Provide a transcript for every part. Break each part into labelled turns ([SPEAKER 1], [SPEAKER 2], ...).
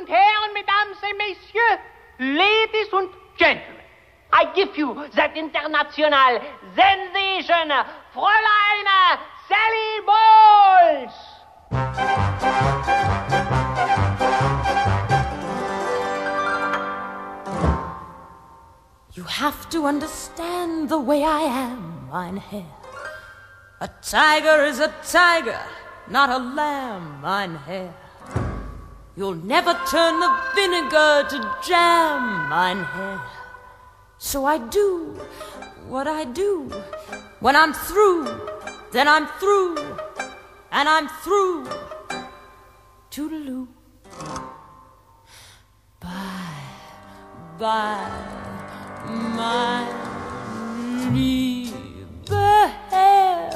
[SPEAKER 1] und Herren, Mesdames et Messieurs, Ladies und Gentlemen, I give you that international sensation, Fräulein Sally Bowles!
[SPEAKER 2] You have to understand the way I am, mein Herr. A tiger is a tiger, not a lamb, mein Herr. You'll never turn the vinegar to jam, mein Herr. So I do what I do. When I'm through, then I'm through, and I'm through. Toodaloo. Bye, bye, my liebe Herr.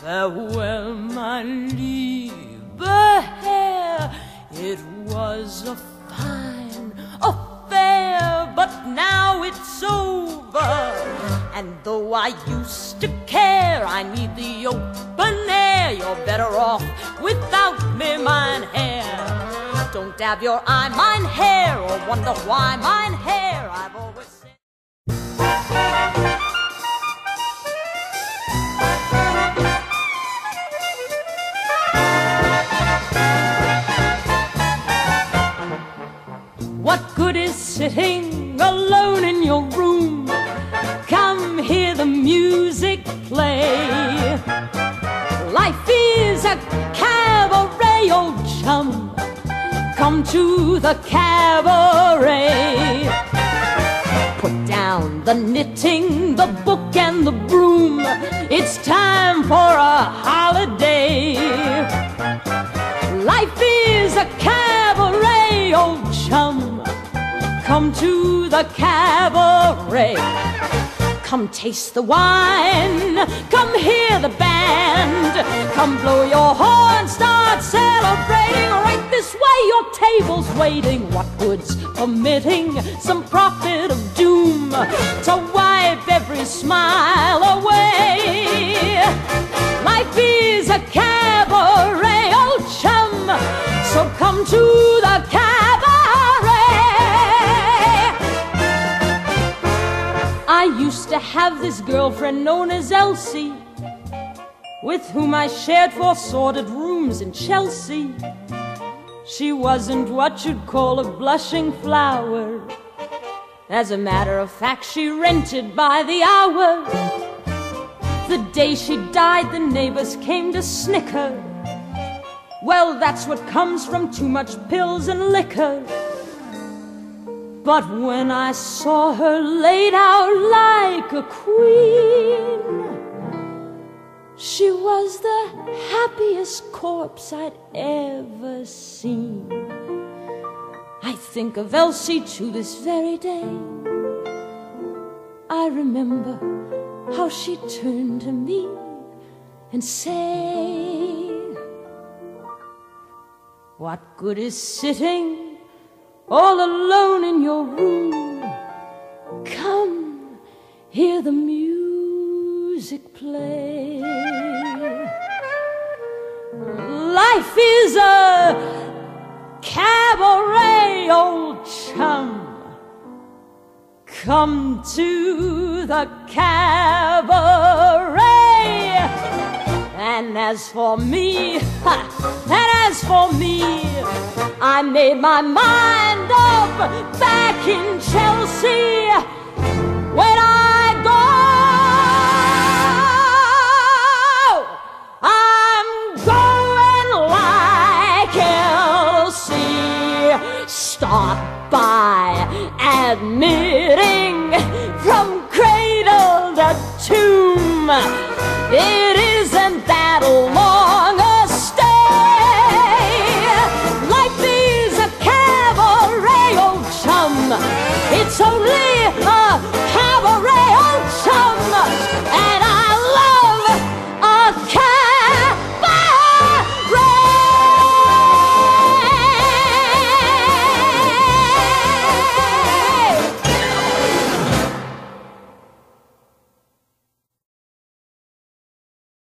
[SPEAKER 2] Farewell, my liebe. It was a fine affair, but now it's over. And though I used to care, I need the open air. You're better off without me, mein Herr. Don't dab your eye, mein Herr, or wonder why mein Herr. I've What good is sitting alone in your room? Come hear the music play. Life is a cabaret, old chum. Come to the cabaret. Put down the knitting, the book, and the broom. It's time for a holiday. Life is a cabaret, Come to the cabaret. Come taste the wine. Come hear the band. Come blow your horn. Start celebrating. Right this way, your table's waiting. What good's permitting some prophet of doom to wipe every smile away? Life is a cabaret, old chum. So come to the cabaret. To have this girlfriend known as Elsie, with whom I shared four sordid rooms in Chelsea. She wasn't what you'd call a blushing flower. As a matter of fact, she rented by the hour. The day she died, the neighbors came to snicker. Well, that's what comes from too much pills and liquor. But when I saw her laid out like a queen, she was the happiest corpse I'd ever seen. I think of Elsie to this very day. I remember how she turned to me and said, What good is sitting all alone in your room? Come, hear the music play. Life is a cabaret, old chum. Come to the cabaret. And as for me, and as for me, I made my mind up back in Chelsea. When I go, I'm going like Elsie. Start by admitting